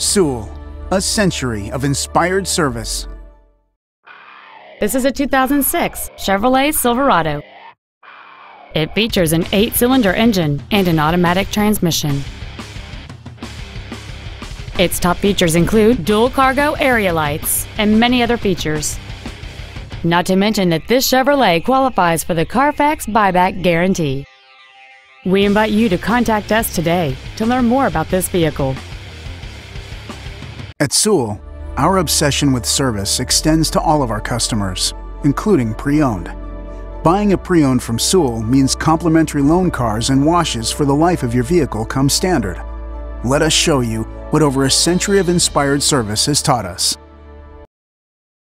Sewell, a century of inspired service. This is a 2006 Chevrolet Silverado. It features an eight cylinder engine and an automatic transmission. Its top features include dual cargo area lights and many other features. Not to mention that this Chevrolet qualifies for the Carfax buyback guarantee. We invite you to contact us today to learn more about this vehicle. At Sewell, our obsession with service extends to all of our customers, including pre-owned. Buying a pre-owned from Sewell means complimentary loan cars and washes for the life of your vehicle come standard. Let us show you what over a century of inspired service has taught us.